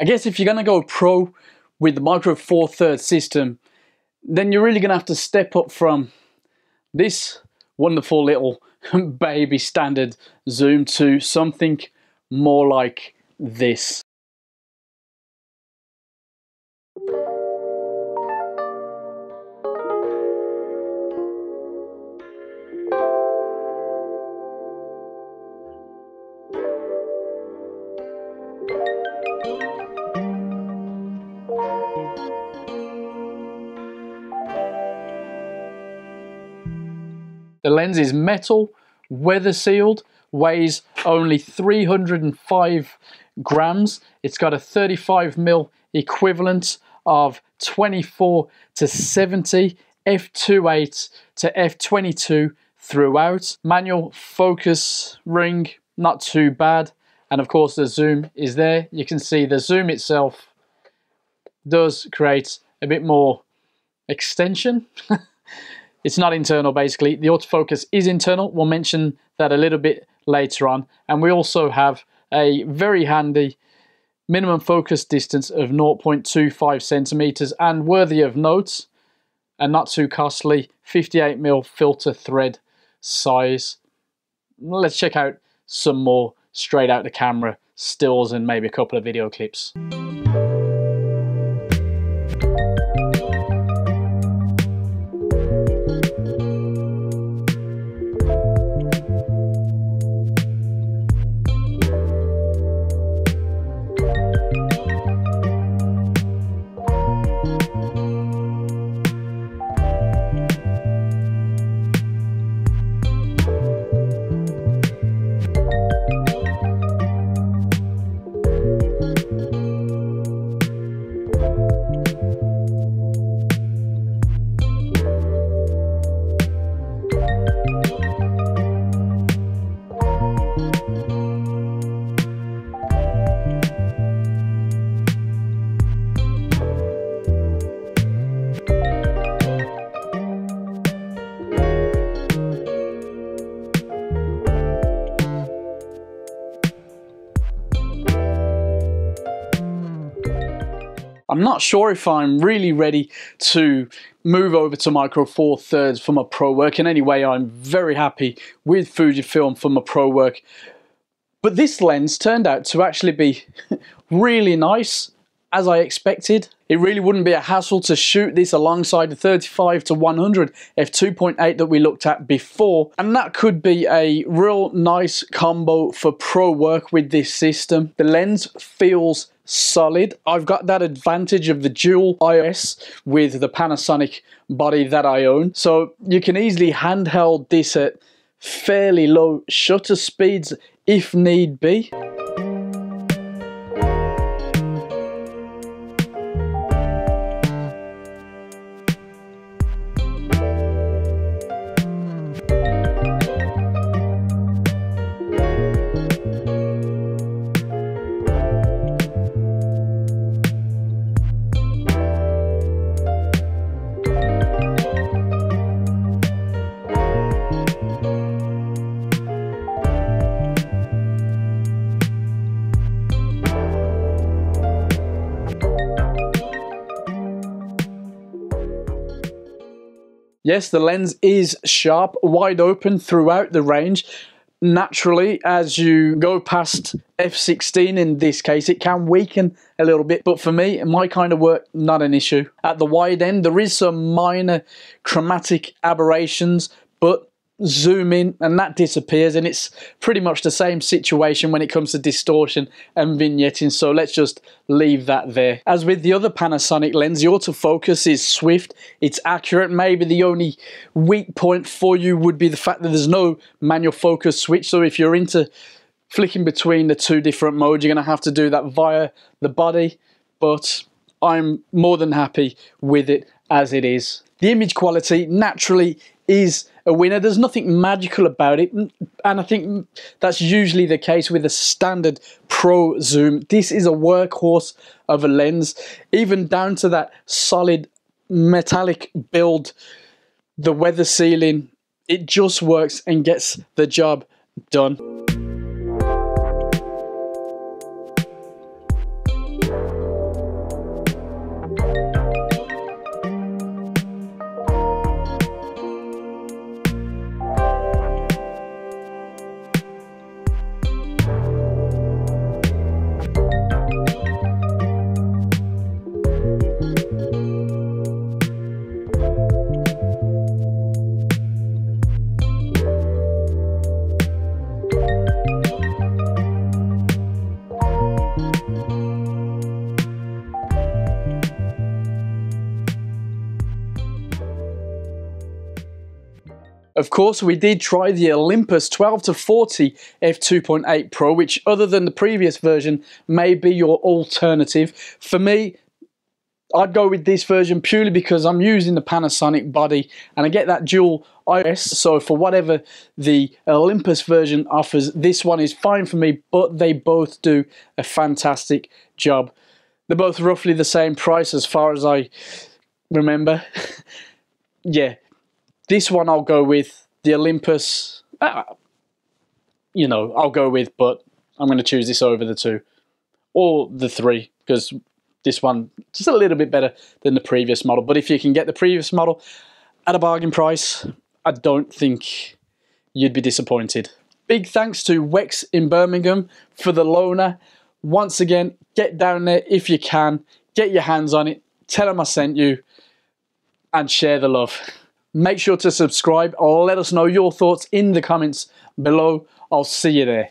I guess if you're going to go pro with the Micro Four Thirds system, then you're really going to have to step up from this wonderful little baby standard zoom to something more like this. The lens is metal, weather sealed, weighs only 305 grams. It's got a 35 mil equivalent of 24 to 70 f2.8 to f22 throughout. Manual focus ring, not too bad. And of course the zoom is there. You can see the zoom itself does create a bit more extension. It's not internal basically. The autofocus is internal. We'll mention that a little bit later on. And we also have a very handy minimum focus distance of 0.25 centimeters and worthy of note and not too costly 58mm filter thread size. Let's check out some more straight out the camera stills and maybe a couple of video clips. I'm not sure if I'm really ready to move over to Micro Four Thirds for my pro work. In any way, I'm very happy with Fujifilm for my pro work. But this lens turned out to actually be really nice, as I expected. It really wouldn't be a hassle to shoot this alongside the 35 to 100 f2.8 that we looked at before. And that could be a real nice combo for pro work with this system. The lens feels solid. I've got that advantage of the dual IS with the Panasonic body that I own. So you can easily handheld this at fairly low shutter speeds if need be. Yes, the lens is sharp, wide open throughout the range. Naturally, as you go past f16 in this case, it can weaken a little bit. But for me, my kind of work, not an issue. At the wide end, there is some minor chromatic aberrations, but zoom in and that disappears and it's pretty much the same situation when it comes to distortion and vignetting so let's just leave that there. As with the other Panasonic lens the autofocus is swift, it's accurate, maybe the only weak point for you would be the fact that there's no manual focus switch so if you're into flicking between the two different modes you're going to have to do that via the body but I'm more than happy with it as it is. The image quality naturally is a winner. There's nothing magical about it, and I think that's usually the case with a standard pro zoom. This is a workhorse of a lens, even down to that solid metallic build, the weather sealing, it just works and gets the job done. Of course, we did try the Olympus 12 to 40 f2.8 Pro, which, other than the previous version, may be your alternative. For me, I'd go with this version purely because I'm using the Panasonic body and I get that dual IS. So for whatever the Olympus version offers, this one is fine for me, but they both do a fantastic job. They're both roughly the same price as far as I remember. yeah, this one I'll go with. The Olympus, uh, you know, I'll go with, but I'm going to choose this over the two. Or the three, because this one just a little bit better than the previous model. But if you can get the previous model at a bargain price, I don't think you'd be disappointed. Big thanks to Wex in Birmingham for the loaner. Once again, get down there if you can, get your hands on it, tell them I sent you, and share the love. Make sure to subscribe or let us know your thoughts in the comments below. I'll see you there.